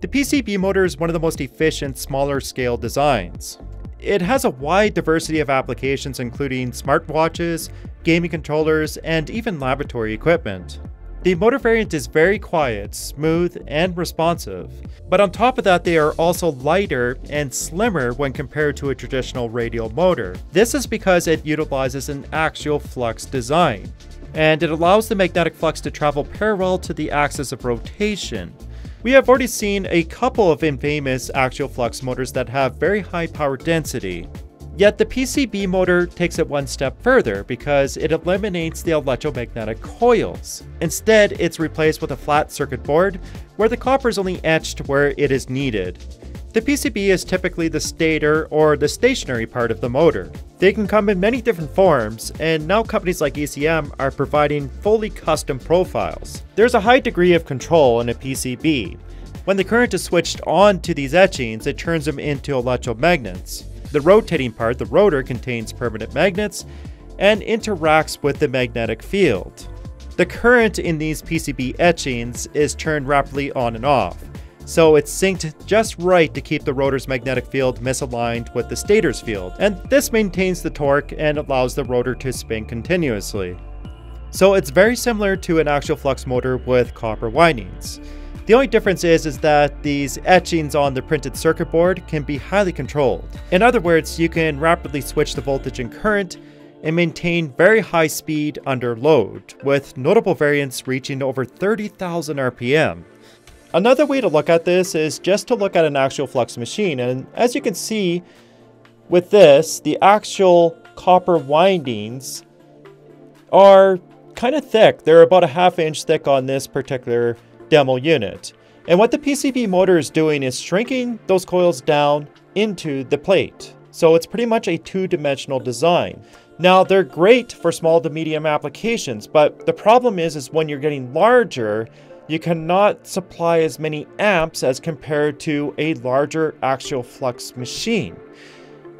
The PCB motor is one of the most efficient smaller scale designs. It has a wide diversity of applications including smartwatches, gaming controllers, and even laboratory equipment. The motor variant is very quiet, smooth, and responsive. But on top of that, they are also lighter and slimmer when compared to a traditional radial motor. This is because it utilizes an axial flux design, and it allows the magnetic flux to travel parallel to the axis of rotation. We have already seen a couple of infamous axial flux motors that have very high power density. Yet the PCB motor takes it one step further because it eliminates the electromagnetic coils. Instead, it's replaced with a flat circuit board where the copper is only etched where it is needed. The PCB is typically the stator or the stationary part of the motor. They can come in many different forms, and now companies like ECM are providing fully custom profiles. There's a high degree of control in a PCB. When the current is switched on to these etchings, it turns them into electromagnets. The rotating part, the rotor, contains permanent magnets and interacts with the magnetic field. The current in these PCB etchings is turned rapidly on and off, so it's synced just right to keep the rotor's magnetic field misaligned with the stator's field, and this maintains the torque and allows the rotor to spin continuously. So it's very similar to an axial flux motor with copper windings. The only difference is, is that these etchings on the printed circuit board can be highly controlled. In other words, you can rapidly switch the voltage and current and maintain very high speed under load, with notable variants reaching over 30,000 RPM. Another way to look at this is just to look at an axial flux machine, and as you can see with this, the actual copper windings are kind of thick. They're about a half inch thick on this particular demo unit. And what the PCB motor is doing is shrinking those coils down into the plate. So it's pretty much a two-dimensional design. Now they're great for small to medium applications, but the problem is, is when you're getting larger, you cannot supply as many amps as compared to a larger axial flux machine.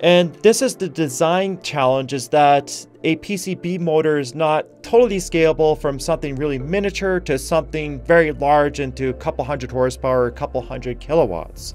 And this is the design challenge is that a PCB motor is not totally scalable from something really miniature to something very large into a couple hundred horsepower, a couple hundred kilowatts.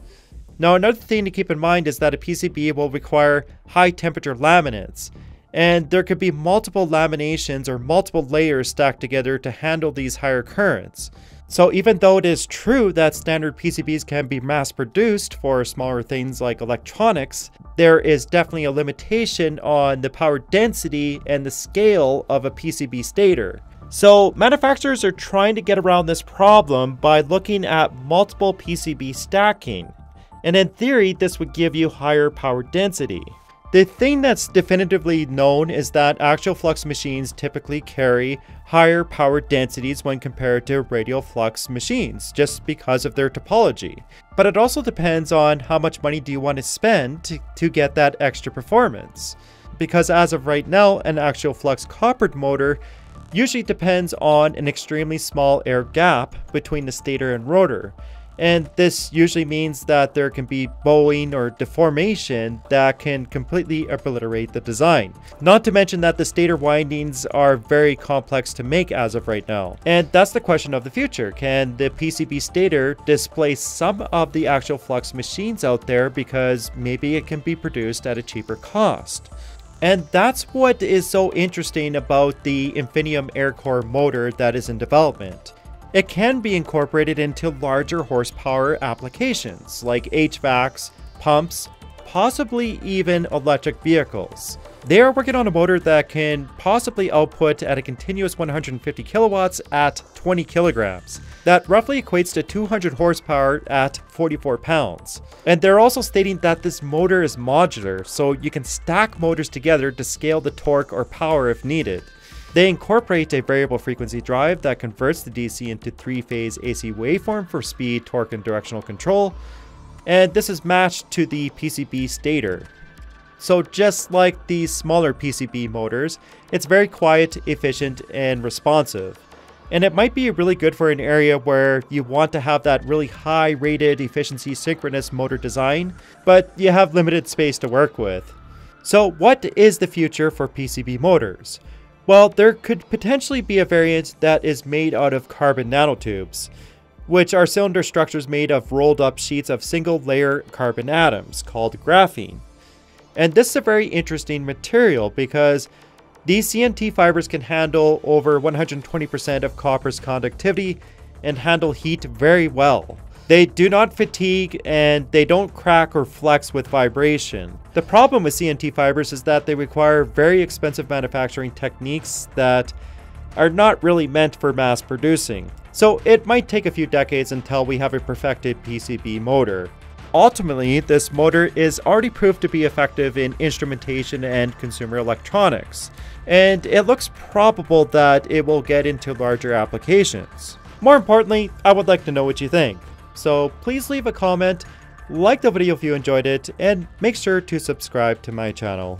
Now another thing to keep in mind is that a PCB will require high temperature laminates, and there could be multiple laminations or multiple layers stacked together to handle these higher currents. So even though it is true that standard PCBs can be mass produced for smaller things like electronics, there is definitely a limitation on the power density and the scale of a PCB stator. So manufacturers are trying to get around this problem by looking at multiple PCB stacking. And in theory, this would give you higher power density. The thing that's definitively known is that axial flux machines typically carry higher power densities when compared to radial flux machines, just because of their topology. But it also depends on how much money do you want to spend to, to get that extra performance. Because as of right now, an axial flux coppered motor usually depends on an extremely small air gap between the stator and rotor, and this usually means that there can be bowing or deformation that can completely obliterate the design. Not to mention that the stator windings are very complex to make as of right now. And that's the question of the future. Can the PCB stator displace some of the axial flux machines out there because maybe it can be produced at a cheaper cost? And that's what is so interesting about the Infinitum Aircore motor that is in development. It can be incorporated into larger horsepower applications like HVACs, pumps, possibly even electric vehicles. They are working on a motor that can possibly output at a continuous 150 kilowatts at 20 kilograms. That roughly equates to 200 horsepower at 44 pounds. And they're also stating that this motor is modular, so you can stack motors together to scale the torque or power if needed. They incorporate a variable frequency drive that converts the DC into three-phase AC waveform for speed, torque, and directional control, and this is matched to the PCB stator. So just like the smaller PCB motors, it's very quiet, efficient, and responsive. And it might be really good for an area where you want to have that really high rated efficiency synchronous motor design, but you have limited space to work with. So what is the future for PCB motors? Well, there could potentially be a variant that is made out of carbon nanotubes. which are cylinder structures made of rolled up sheets of single layer carbon atoms called graphene. And this is a very interesting material because these CNT fibers can handle over 120% of copper's conductivity and handle heat very well. They do not fatigue and they don't crack or flex with vibration. The problem with CNT fibers is that they require very expensive manufacturing techniques that are not really meant for mass producing. So it might take a few decades until we have a perfected PCB motor. Ultimately, this motor is already proved to be effective in instrumentation and consumer electronics, and it looks probable that it will get into larger applications. More importantly, I would like to know what you think. So please leave a comment, like the video if you enjoyed it, and make sure to subscribe to my channel.